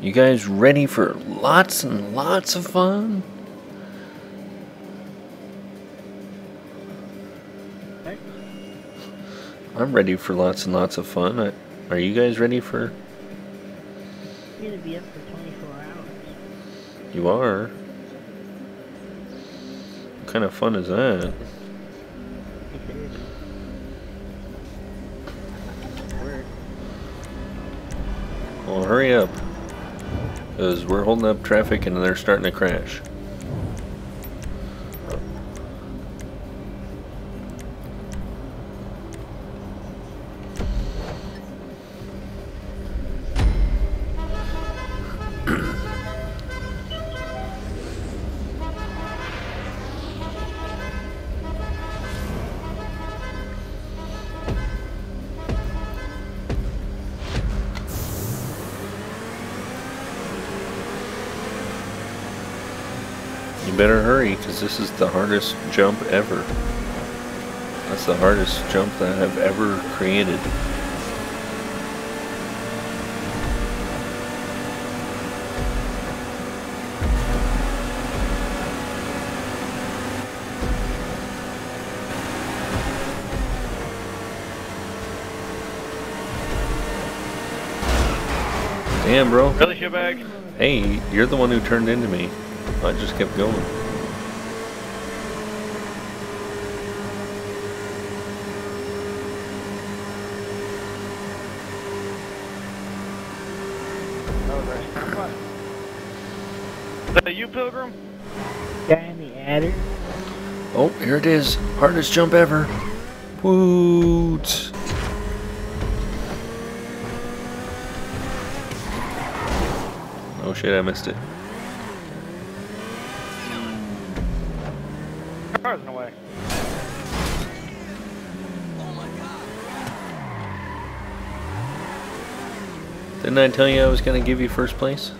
You guys ready for lots and lots of fun? I'm ready for lots and lots of fun. I, are you guys ready for? I'm gonna be up for 24 hours. You are. What kind of fun is that? Well, hurry up. Because we're holding up traffic and they're starting to crash. You better hurry, because this is the hardest jump ever. That's the hardest jump that I've ever created. Damn, bro. Really, shitbag? Hey, you're the one who turned into me. I just kept going. Is that you, Pilgrim? Guy in the adder. Oh, here it is. Hardest jump ever. Woot. Oh shit, I missed it. Car's in the way. Didn't I tell you I was gonna give you first place?